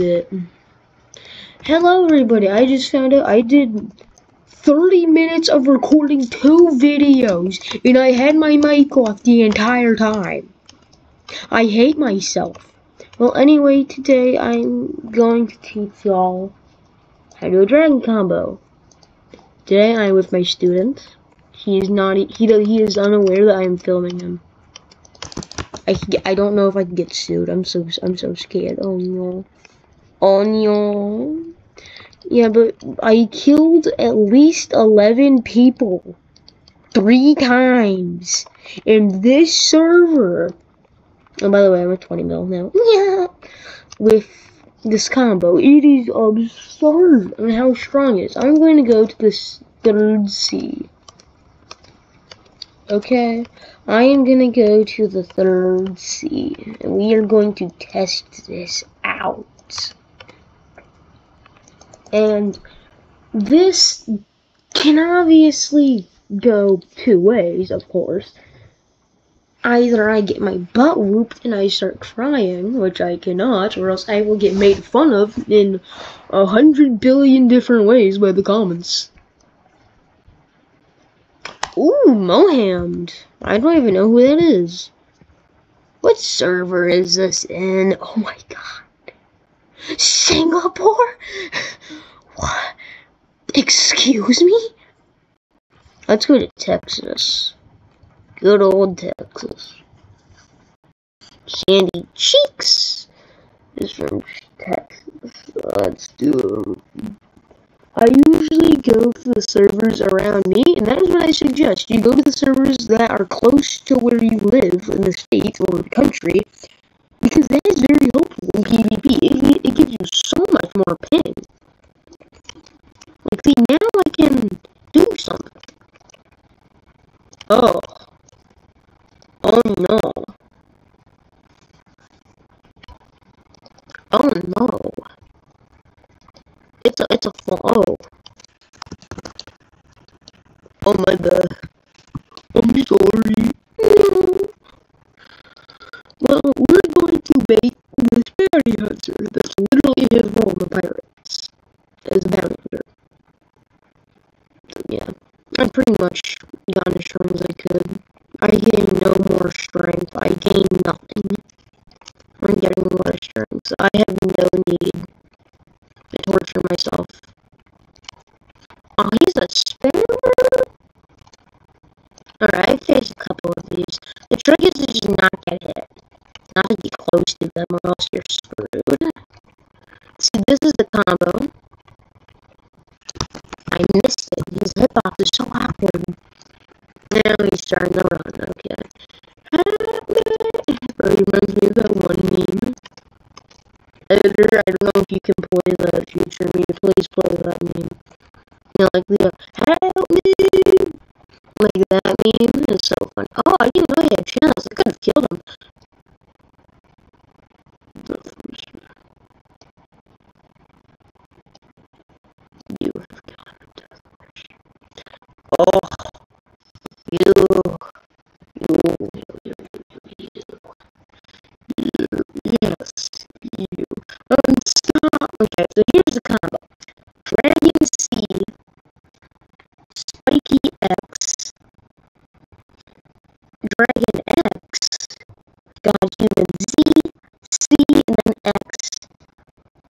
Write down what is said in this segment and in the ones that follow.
it? Hello, everybody. I just found out I did 30 minutes of recording two videos, and I had my mic off the entire time. I hate myself. Well, anyway, today I'm going to teach y'all how to do a dragon combo. Today I'm with my student. He is not. He he is unaware that I am filming him. I I don't know if I can get sued. I'm so I'm so scared. Oh no. No. Yeah, but I killed at least 11 people. Three times. In this server. And by the way, I'm at 20 mil now. Yeah. With this combo. It is absurd on how strong it is. I'm going to go to this third sea. Okay. I am going to go to the third sea. And we are going to test this out. And this can obviously go two ways, of course. Either I get my butt whooped and I start crying, which I cannot, or else I will get made fun of in a hundred billion different ways by the comments. Ooh, Mohammed. I don't even know who that is. What server is this in? Oh my god. Singapore? What? Excuse me? Let's go to Texas. Good old Texas. Sandy Cheeks is from Texas. Let's do them. I usually go to the servers around me, and that is what I suggest. You go to the servers that are close to where you live in the state or the country, because that is very helpful in PvP. It, so much more ping. Like, see, now I can do something. Oh. Oh no. Oh no. It's a, it's a Oh, is so funny. Oh, I didn't know he had chance. I could have killed him. Got human Z, C, and then X,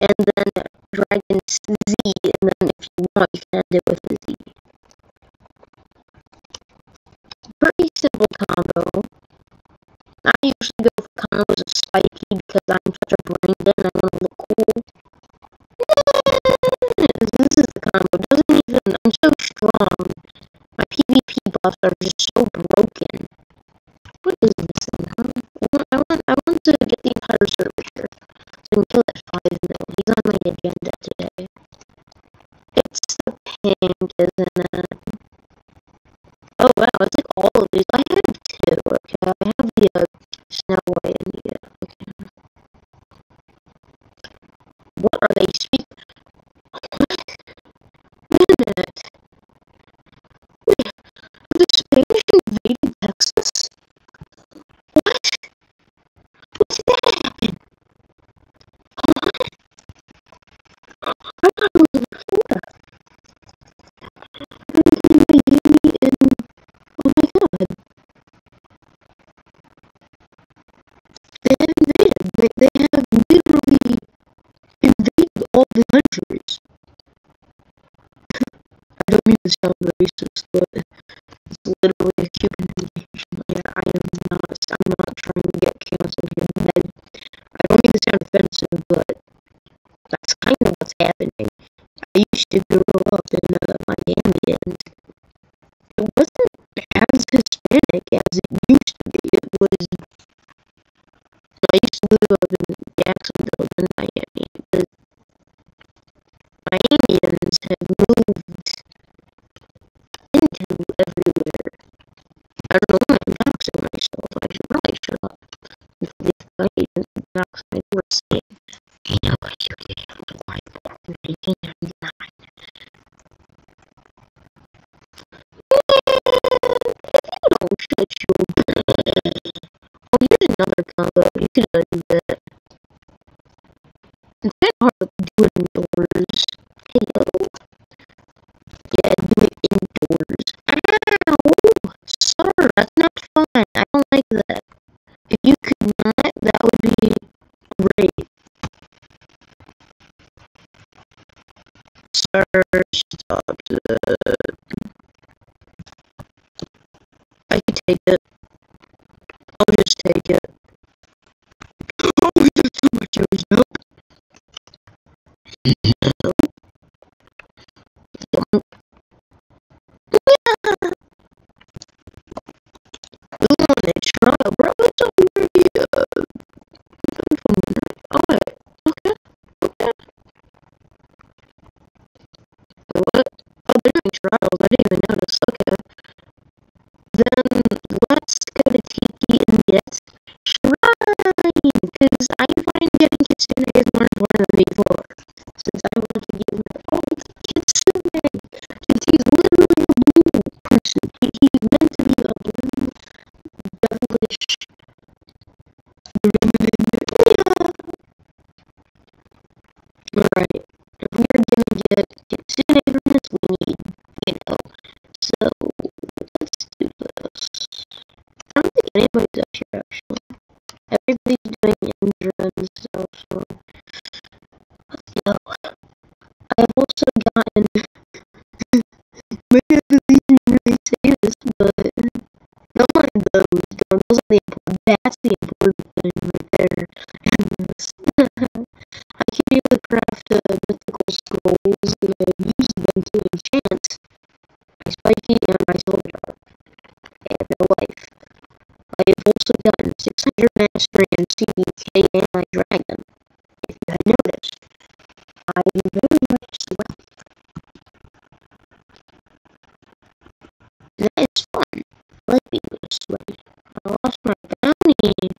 and then Dragon Z, and then if you want, you can end it with a Z. Pretty simple combo. I usually go for combos of spiky because I'm such a brain dead and I want to look cool. This is the combo. Doesn't even. I'm so strong. My PvP buffs are just so broken. What is this thing, server. So kill that 5 mil. He's on my agenda today. It's the pink, isn't it? Oh wow, it's like all of these. I mean to sound racist, but it's literally a Cuban. Yeah, I am not. I'm not trying to get canceled here. I don't mean to sound offensive, but that's kind of what's happening. I used to grow up in uh, Miami, and it wasn't as Hispanic as it used to be. It was. I used to live up in Jacksonville, then Miami. The Miamians have moved I don't know why I'm doxing myself. I should probably shut up. If I didn't dox my words, saying, I know what you did 4th, 1999. Oh, shut your Oh, here's another combo. You could uh, do that. It's kind of hard to do it indoors. Hello? Like that. If you could not, that would be great. Sir, stop it. I can take it. I'll just take it. Oh, that's too much of his milk. Don't mind those. Those are the important. That's the important thing right there. And. I can be able to craft uh, mythical scrolls and I use them to enchant my spiky and my soldier. And no life. I have also gotten 600 mastery and CDK and my dragon. If you had noticed, I I lost my bounty.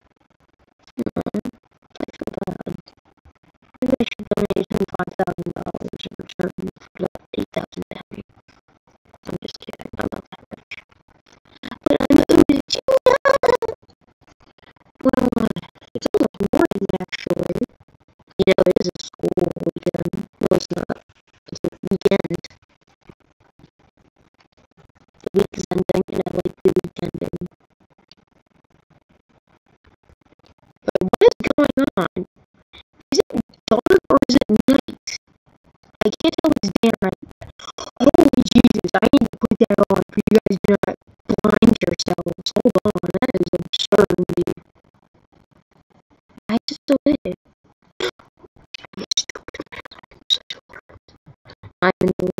I can't tell day or night. Holy Jesus, I need to put that on for you guys to not blind yourselves. Hold on, that is absurd. I just do it. I'm stupid.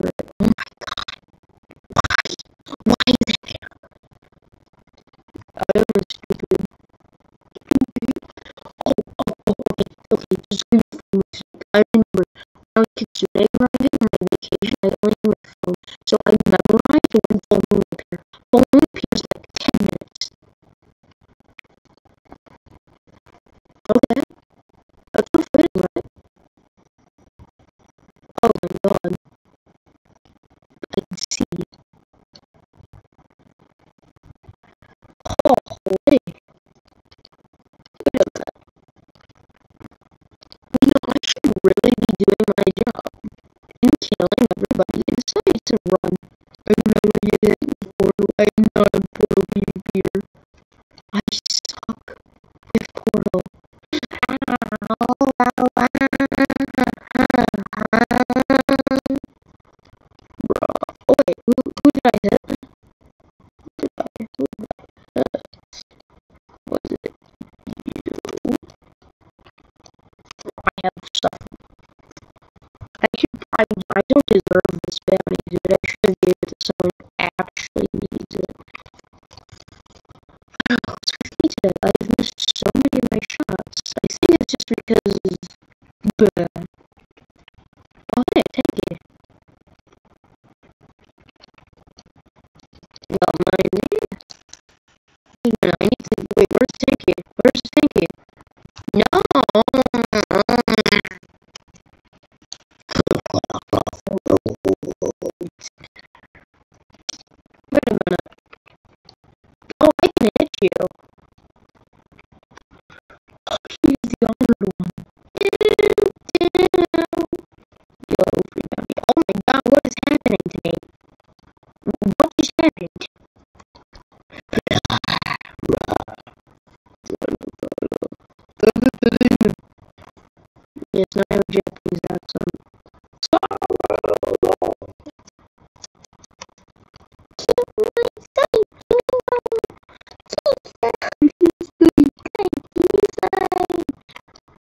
On my vacation, I only my phone, so I Portal thank you. Well, mine is. Wait a minute, I need to. Wait, where's Tinky? Where's Tinky? No! Wait a minute. Oh, I can hit you. Yes, now I have a Japanese accent.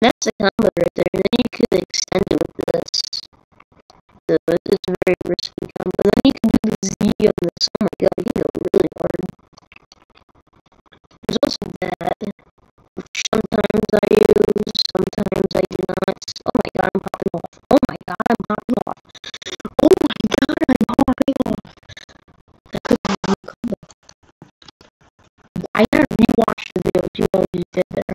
That's a combo right there, and then you could extend it with this. So it's a very risky combo. And then you can do the Z on this. Oh my god, to what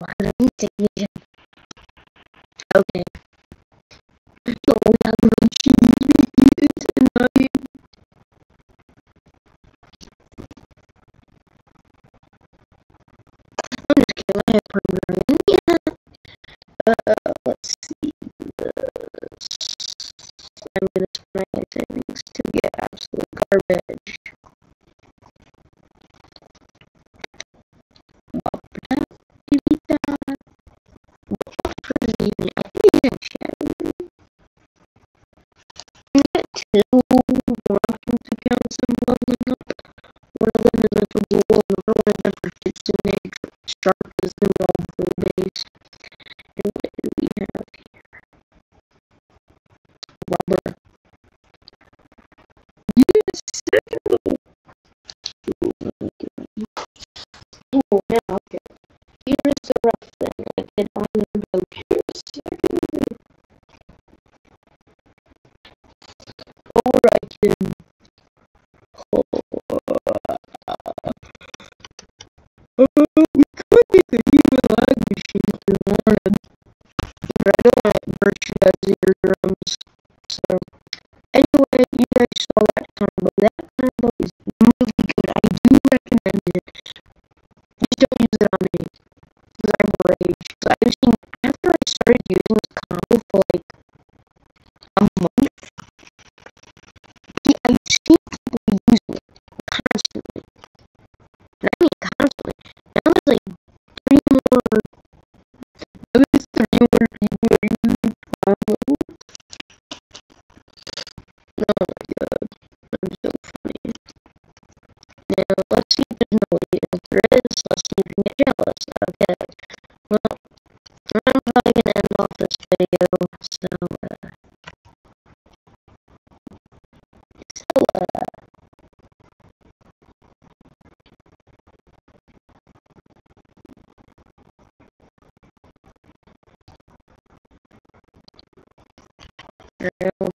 times 11 instinct Okay. I'm leveling up. One of them is Mental Google, another one is for Kitsune Shark is involved full base. And So, anyway, you guys saw that combo. That combo is really good. I do recommend it. Just don't use it on me. Because I'm rage. So I've seen, let's see if there's no lead. If there is, let's see if you can get jealous. Okay. Well, I'm probably gonna end off this video, so, uh, so, uh, I don't